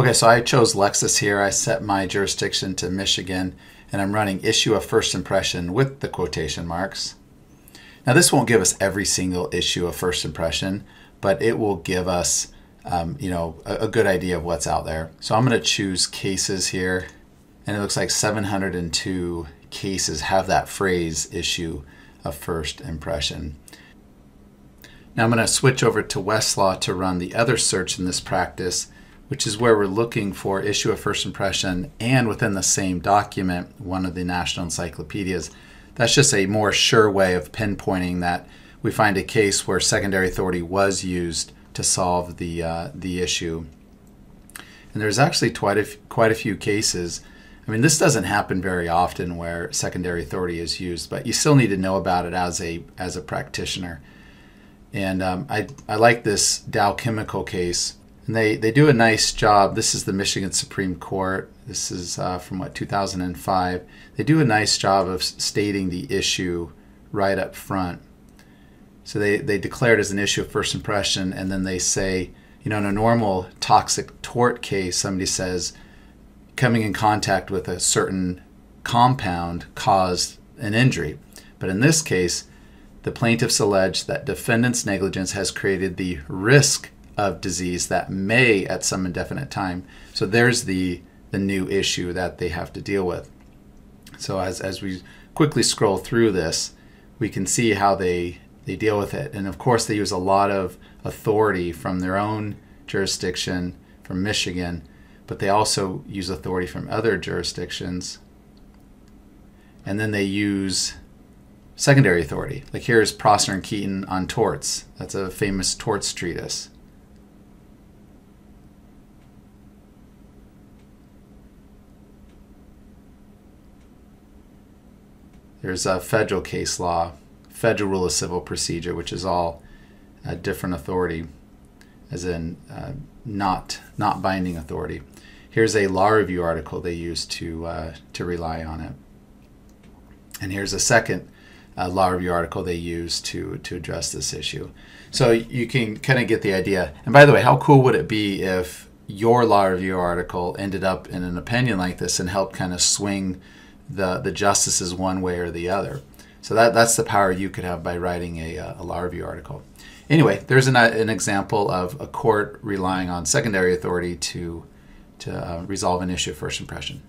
Okay, so I chose Lexis here. I set my jurisdiction to Michigan, and I'm running issue of first impression with the quotation marks. Now this won't give us every single issue of first impression, but it will give us um, you know, a, a good idea of what's out there. So I'm going to choose cases here, and it looks like 702 cases have that phrase issue of first impression. Now I'm going to switch over to Westlaw to run the other search in this practice, which is where we're looking for issue of first impression and within the same document, one of the national encyclopedias. That's just a more sure way of pinpointing that we find a case where secondary authority was used to solve the, uh, the issue. And there's actually quite a, quite a few cases. I mean, this doesn't happen very often where secondary authority is used, but you still need to know about it as a, as a practitioner. And um, I, I like this Dow Chemical case. And they, they do a nice job. This is the Michigan Supreme Court. This is uh, from what, 2005. They do a nice job of stating the issue right up front. So they, they declare it as an issue of first impression, and then they say, you know, in a normal toxic tort case, somebody says coming in contact with a certain compound caused an injury. But in this case, the plaintiffs allege that defendant's negligence has created the risk of disease that may at some indefinite time. So there's the the new issue that they have to deal with. So as, as we quickly scroll through this, we can see how they they deal with it. And of course, they use a lot of authority from their own jurisdiction, from Michigan, but they also use authority from other jurisdictions. And then they use secondary authority. Like here's Prosser and Keeton on torts. That's a famous torts treatise. There's a federal case law Federal Rule of Civil Procedure, which is all a different authority, as in uh, not not binding authority. Here's a law review article they use to uh, to rely on it, and here's a second uh, law review article they use to to address this issue. So you can kind of get the idea. And by the way, how cool would it be if your law review article ended up in an opinion like this and helped kind of swing the the justices one way or the other? So that, that's the power you could have by writing a, uh, a law review article. Anyway, there's an, uh, an example of a court relying on secondary authority to, to uh, resolve an issue of first impression.